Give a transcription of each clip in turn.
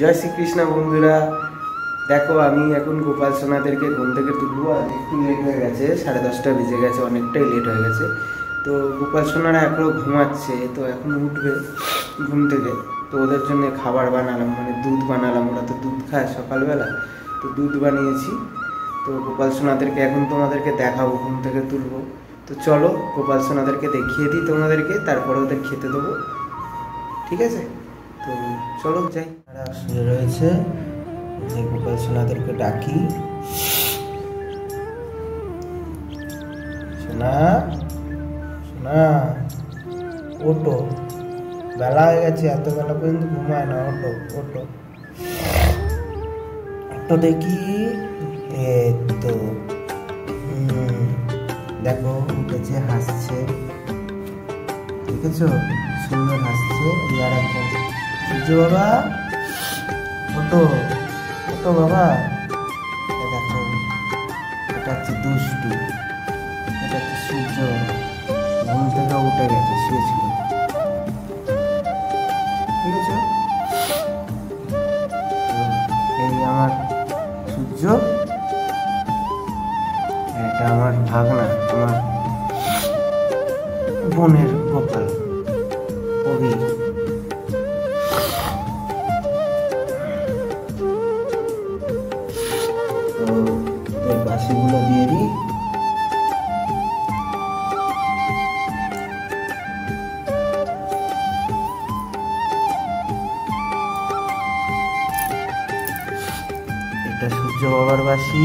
জয় শ্রীকৃষ্ণ বন্ধুরা। দেখো, আমি এখন গোপাল সোনাদেরকে ঘুম থেকে তুলবো। আর একটু লেট হয়ে গেছে, সাড়ে দশটা বেজে গেছে, অনেকটাই লেট হয়ে গেছে। তো গোপাল সোনারা এখনও ঘুমাচ্ছে, তো এখন উঠবে ঘুম থেকে। তো ওদের জন্য খাবার বানালাম মানে দুধ বানালাম। ওরা তো দুধ খায় সকালবেলা, তো দুধ বানিয়েছি। তো গোপাল সোনাদেরকে এখন তোমাদেরকে দেখাবো, ঘুম থেকে তুলবো। তো চলো, গোপাল সোনাদেরকে দেখিয়ে দিই তোমাদেরকে, তারপরে ওদের খেতে দেবো। ঠিক আছে? তো চলো যাই। তারা রয়েছে। যে গোপাল সোনাদেরকে ডাকি। সোনা সোনা ওটো বেলা হয়ে গেছে, এত বেলা পর্যন্ত ঘুমায় না। ওটো ওটো ওটো দেখি এই তো দেখো, উঠেছে, হাসছে। দেখেছ? সুন্দর হাসছে। এবার একজন সূর্য বাবা ওটো ওটো বাবা। দেখো, এটা হচ্ছে দুষ্টু, এটা হচ্ছে সূর্য। ঘুম থেকে উঠে গেছে, শুয়েছিল। ঠিক আছে এই আমার সূর্য, এটা আমার ভাগনা, আমার বোনের গোপাল কবি। তো এই বাসিগুলো দিয়ে দিই। এটা সূর্য বাবার বাসি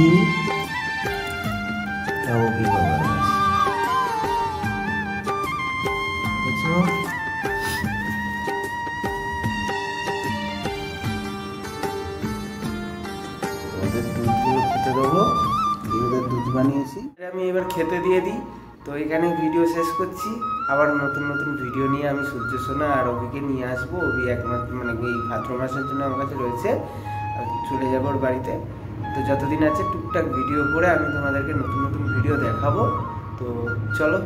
ওদের দুধগুলো খেতে দেবো। এই দুধ বানিয়েছি। আমি এবার খেতে দিয়ে দিই। তো এখানে ভিডিও শেষ করছি। আবার নতুন নতুন ভিডিও নিয়ে আমি সূর্য সোনা আর অভিকে নিয়ে আসব। অভি একমাত্র মানে এই ভাদ্র মাসের জন্য আমার কাছে রয়েছে। চলে যাব ওর বাড়িতে। তো যতদিন আছে টুকটাক ভিডিও করে আমি তোমাদেরকে নতুন নতুন ভিডিও দেখাবো। তো চলো